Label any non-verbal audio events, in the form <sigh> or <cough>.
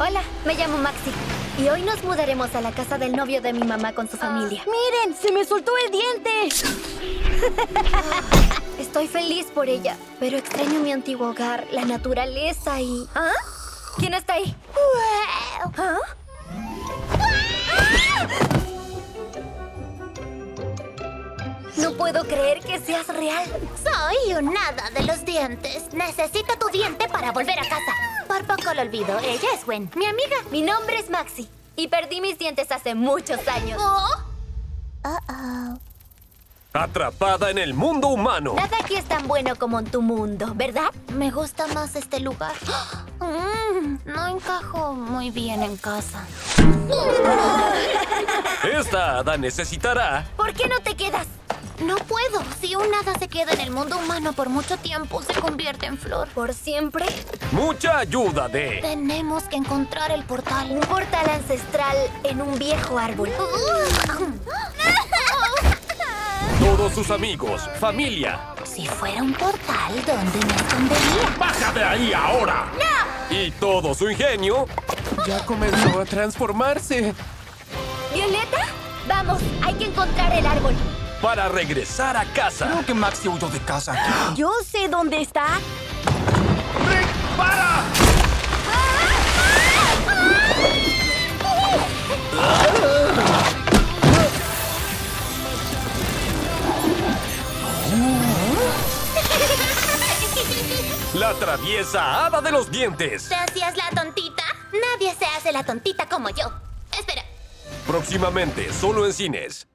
Hola, me llamo Maxi. Y hoy nos mudaremos a la casa del novio de mi mamá con su familia. ¡Miren! ¡Se me soltó el diente! <laughs> Estoy feliz por ella, pero extraño mi antiguo hogar, la naturaleza y... ¿Ah? ¿Quién está ahí? ¿Ah? No puedo creer que seas real. Soy un hada de los dientes. Necesito tu diente para volver a casa. Por poco lo olvido. Ella es Gwen, mi amiga. Mi nombre es Maxi y perdí mis dientes hace muchos años. Oh. Uh-oh. Atrapada en el mundo humano. Nada aquí es tan bueno como en tu mundo, ¿verdad? Me gusta más este lugar. <gasps> Mm, no encajo muy bien en casa. Esta hada necesitará ¿Por qué no te quedas? No puedo. Si un hada se queda en el mundo humano por mucho tiempo, se convierte en flor. ¿Por siempre? mucha ayuda de Tenemos que encontrar el Un portal. portal ancestral en un viejo árbol. <laughs> todos sus amigos, familia Si fuera un portal, ¿dónde me escondería? ¡Baja de ahí ahora! Y todo su ingenio Ya comenzó a transformarse. ¿Violeta? Vamos, hay que encontrar el árbol. Para regresar a casa. Creo que Maxi huyó de casa. Yo sé dónde está. ¡Para! La traviesa hada de los dientes. ¿Te hacías la tontita? Nadie se hace la tontita como yo. Espera. Próximamente, solo en cines.